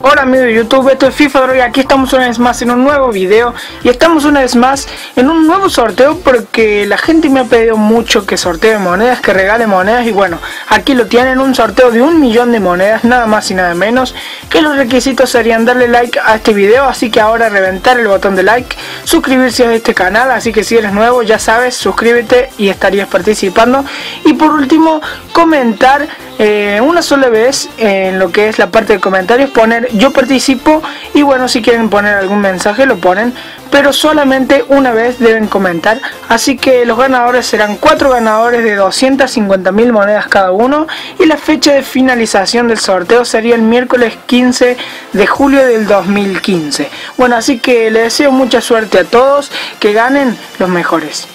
Hola amigos de YouTube, esto es FIFA y aquí estamos una vez más en un nuevo video y estamos una vez más en un nuevo sorteo porque la gente me ha pedido mucho que sortee monedas, que regale monedas y bueno, aquí lo tienen, un sorteo de un millón de monedas, nada más y nada menos, que los requisitos serían darle like a este video, así que ahora reventar el botón de like, suscribirse a este canal, así que si eres nuevo ya sabes, suscríbete y estarías participando. Y por último comentar eh, una sola vez en lo que es la parte de comentarios poner yo participo y bueno si quieren poner algún mensaje lo ponen pero solamente una vez deben comentar. Así que los ganadores serán cuatro ganadores de 250 mil monedas cada uno. Y la fecha de finalización del sorteo sería el miércoles 15 de julio del 2015 bueno así que les deseo mucha suerte a todos que ganen los mejores.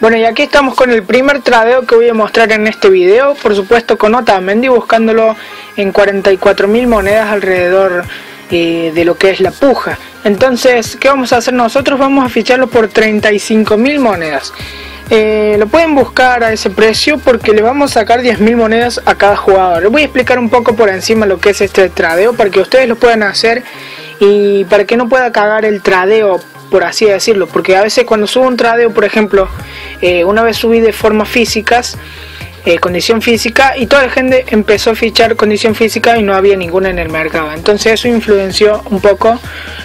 Bueno y aquí estamos con el primer tradeo que voy a mostrar en este video, por supuesto con Otamendi buscándolo en 44.000 monedas alrededor eh, de lo que es la puja. Entonces, ¿qué vamos a hacer nosotros? Vamos a ficharlo por 35.000 monedas. Eh, lo pueden buscar a ese precio porque le vamos a sacar 10.000 monedas a cada jugador. Les voy a explicar un poco por encima lo que es este tradeo para que ustedes lo puedan hacer y para que no pueda cagar el tradeo por así decirlo, porque a veces cuando subo un tradeo, por ejemplo, eh, una vez subí de forma físicas, eh, condición física, y toda la gente empezó a fichar condición física y no había ninguna en el mercado. Entonces eso influenció un poco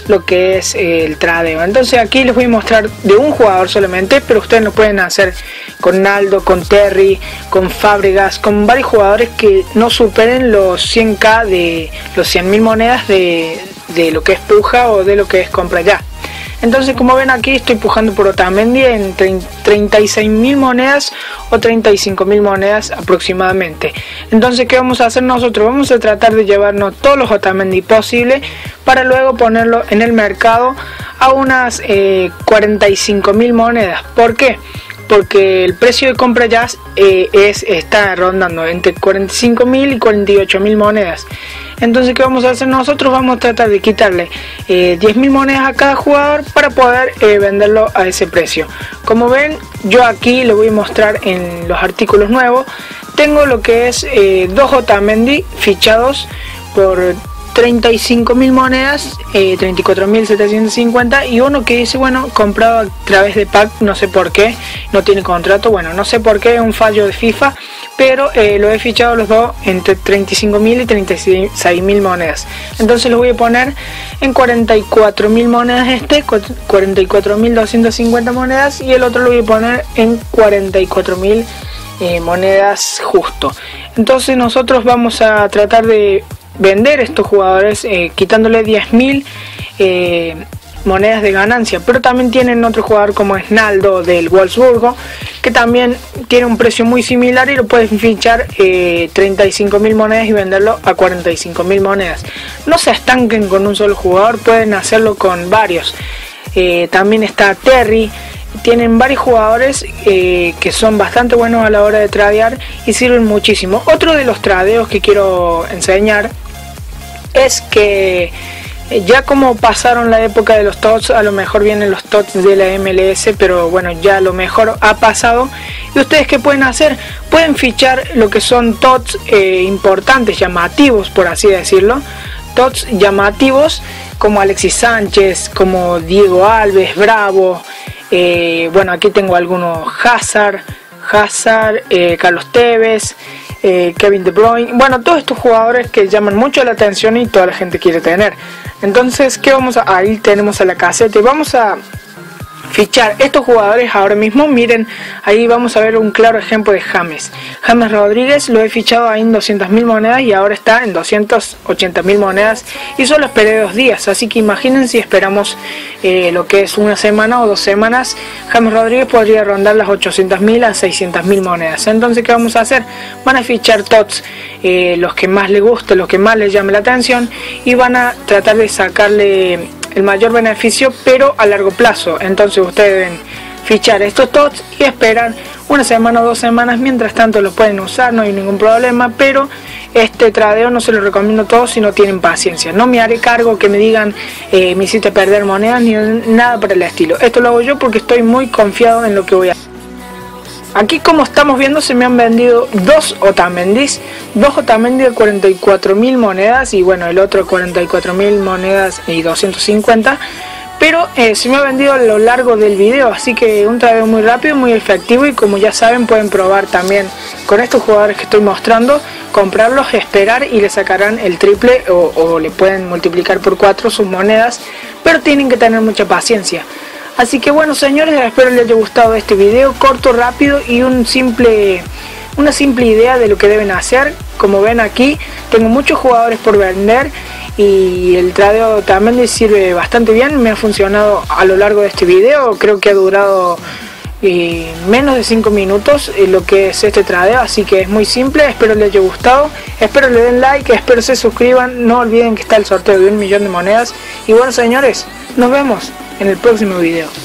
lo que es eh, el tradeo. Entonces aquí les voy a mostrar de un jugador solamente, pero ustedes lo pueden hacer con Naldo, con Terry, con Fábregas, con varios jugadores que no superen los 100k de los 100.000 monedas de, de lo que es puja o de lo que es compra ya. Entonces, como ven aquí, estoy pujando por Otamendi en 36.000 monedas o 35.000 monedas aproximadamente. Entonces, ¿qué vamos a hacer nosotros? Vamos a tratar de llevarnos todos los Otamendi posible para luego ponerlo en el mercado a unas eh, 45.000 monedas. ¿Por qué? Porque el precio de compra ya eh, es, está rondando entre 45.000 y 48.000 monedas. Entonces, ¿qué vamos a hacer nosotros? Vamos a tratar de quitarle eh, 10.000 monedas a cada jugador para poder eh, venderlo a ese precio. Como ven, yo aquí le voy a mostrar en los artículos nuevos. Tengo lo que es eh, dos Otamendi fichados por 35 mil monedas, eh, 34.750 y uno que dice, bueno, comprado a través de pack, no sé por qué, no tiene contrato, bueno, no sé por qué, es un fallo de FIFA, pero eh, lo he fichado los dos entre 35 mil y 36 mil monedas. Entonces lo voy a poner en 44 mil monedas este, 44 mil 250 monedas y el otro lo voy a poner en 44 mil eh, monedas justo. Entonces nosotros vamos a tratar de vender estos jugadores eh, quitándole 10.000 eh, monedas de ganancia. Pero también tienen otro jugador como Esnaldo del Wolfsburgo que también tiene un precio muy similar y lo pueden fichar eh, 35.000 monedas y venderlo a 45.000 monedas. No se estanquen con un solo jugador, pueden hacerlo con varios. Eh, también está Terry tienen varios jugadores que son bastante buenos a la hora de tradear y sirven muchísimo. Otro de los tradeos que quiero enseñar es que eh, ya como pasaron la época de los TOTS, a lo mejor vienen los TOTS de la MLS, pero bueno, ya lo mejor ha pasado. ¿Y ustedes qué pueden hacer? Pueden fichar lo que son TOTS eh, importantes, llamativos, por así decirlo. TOTS llamativos como Alexis Sánchez, como Diego Alves, Bravo. Eh, bueno, aquí tengo algunos Hazard, Hazard, Carlos Tevez. Eh, Kevin De Bruyne, bueno, todos estos jugadores que llaman mucho la atención y toda la gente quiere tener. Entonces, ¿qué vamos a ahí tenemos a la caseta y vamos a fichar estos jugadores ahora mismo. Miren, ahí vamos a ver un claro ejemplo de James. James Rodríguez lo he fichado ahí en 200 mil monedas y ahora está en 280 mil monedas y solo esperé dos días. Así que imaginen si esperamos eh, lo que es una semana o dos semanas. James Rodríguez podría rondar las 800 mil a 600 mil monedas. Entonces, ¿qué vamos a hacer? Van a fichar tots, eh, los que más les guste, los que más les llame la atención y van a tratar de sacarle el mayor beneficio, pero a largo plazo. Entonces ustedes deben fichar estos TOTS y esperar una semana o dos semanas. Mientras tanto lo pueden usar, no hay ningún problema, pero este tradeo no se lo recomiendo a todos si no tienen paciencia. No me haré cargo que me digan eh, me hiciste perder monedas ni nada por el estilo. Esto lo hago yo porque estoy muy confiado en lo que voy a hacer. Aquí como estamos viendo se me han vendido dos Otamendis, dos Otamendi de 44.000 monedas y bueno el otro 44.000 monedas y 250 pero eh, se me ha vendido a lo largo del video así que un tradeo muy rápido muy efectivo y como ya saben pueden probar también con estos jugadores que estoy mostrando comprarlos esperar y le sacarán el triple o, o le pueden multiplicar por 4 sus monedas pero tienen que tener mucha paciencia Así que bueno señores, espero les haya gustado este video, corto, rápido y simple, una simple idea de lo que deben hacer. Como ven aquí, tengo muchos jugadores por vender y el tradeo también les sirve bastante bien, me ha funcionado a lo largo de este video, creo que ha durado eh, menos de 5 minutos eh, lo que es este tradeo, así que es muy simple, espero les haya gustado, espero le den like, espero se suscriban, no olviden que está el sorteo de un millón de monedas. Y bueno señores, nos vemos en el próximo video.